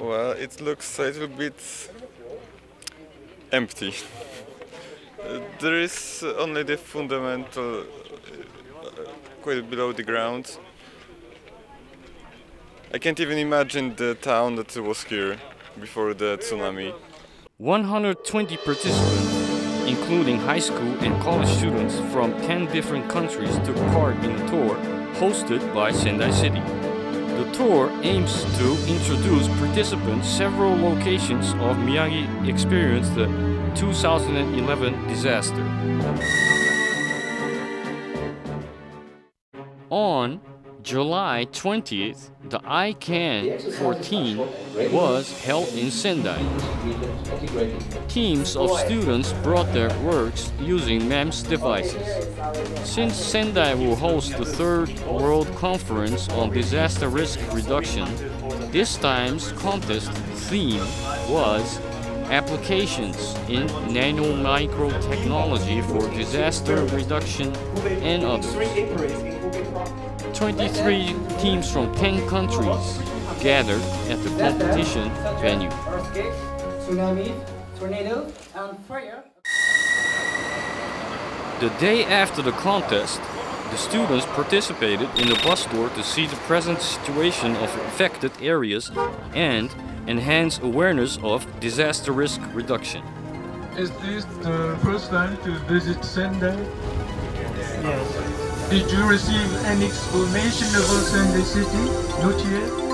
Well, it looks a little bit empty. There is only the fundamental uh, quite below the ground. I can't even imagine the town that was here before the tsunami. 120 participants, including high school and college students from 10 different countries, took part in a tour hosted by Sendai City. The tour aims to introduce participants several locations of Miyagi experienced the 2011 disaster. On July 20th, the iCAN 14 was held in Sendai. Teams of students brought their works using MEMS devices. Since Sendai will host the third World Conference on Disaster Risk Reduction, this time's contest theme was applications in nano-micro technology for disaster reduction and others. 23 teams from 10 countries gathered at the competition venue. The day after the contest, the students participated in a bus tour to see the present situation of affected areas and enhance awareness of disaster risk reduction. Is this the first time to visit Sendai? Did you receive any explanation about Sendai City? Not yet.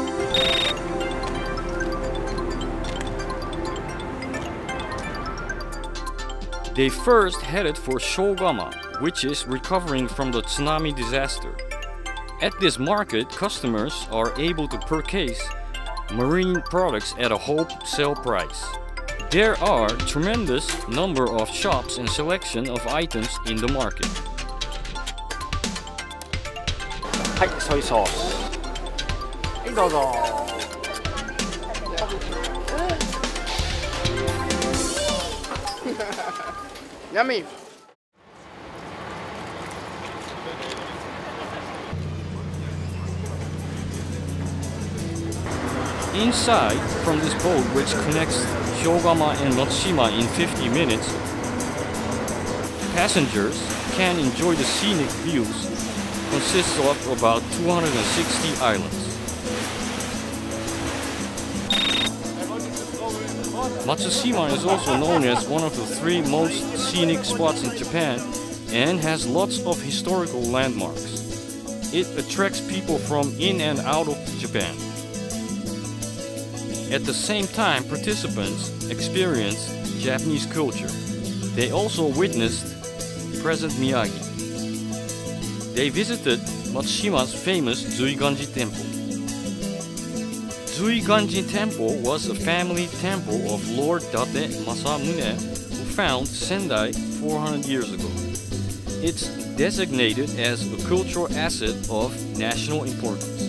They first headed for Shiogama, which is recovering from the tsunami disaster. At this market, customers are able to purchase marine products at a wholesale price. There are tremendous number of shops and selection of items in the market. はいソイソースはいどうぞヤミー Inside from this boat which connects Shiogama and Matsushima in 50 minutes, passengers can enjoy the scenic views consists of about 260 islands. Matsushima is also known as one of the three most scenic spots in Japan and has lots of historical landmarks. It attracts people from in and out of Japan. At the same time, participants experience Japanese culture. They also witnessed present Miyagi. They visited Matsushima's famous Zuiganji Temple. Zuiganji Temple was a family temple of Lord Date Masamune who found Sendai 400 years ago. It's designated as a cultural asset of national importance.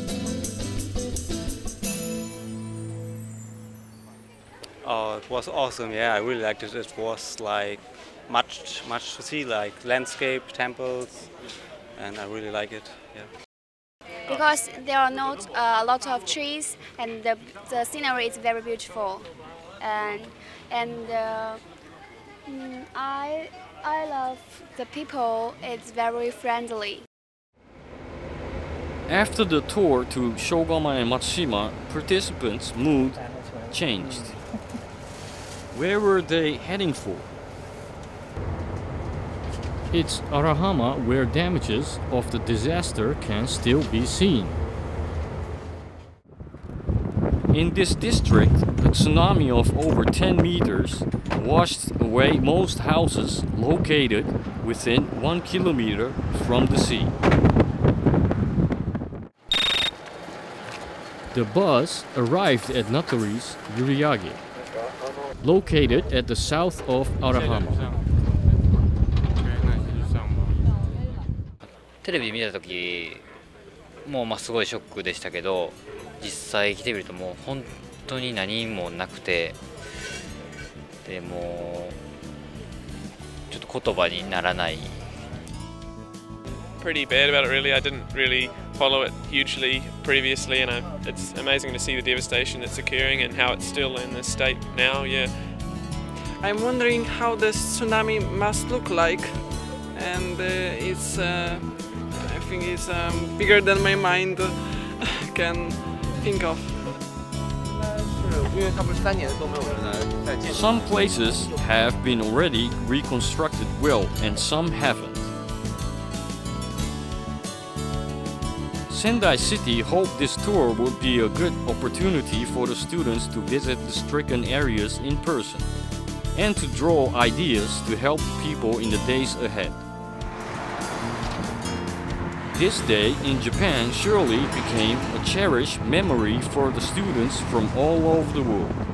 Oh, it was awesome. Yeah, I really liked it. It was like much, much to see, like landscape, temples, and I really like it. Yeah. because there are not uh, a lot of trees and the, the scenery is very beautiful and and uh, mm, I I love the people it's very friendly After the tour to Shiogama and Matsushima, participants' mood changed. Where were they heading for? It's Arahama where damages of the disaster can still be seen. In this district, a tsunami of over 10 meters washed away most houses located within one kilometer from the sea. The bus arrived at Natori's Yuriage, located at the south of Arahama. テレビで見た時もうまあすごいショックでしたけど実際来てみるともう本当に何もなくてでもうちょっと言葉にならない pretty bad about it really. I didn't really follow it hugely previously, and I, it's amazing to see the devastation that's occurring and how it's still in this state now. Yeah. I'm wondering how the tsunami must look like, and uh, it's uh, I think it's um, bigger than my mind can think of. Some places have been already reconstructed well and some haven't. Sendai City hoped this tour would be a good opportunity for the students to visit the stricken areas in person and to draw ideas to help people in the days ahead. This day in Japan surely became a cherished memory for the students from all over the world.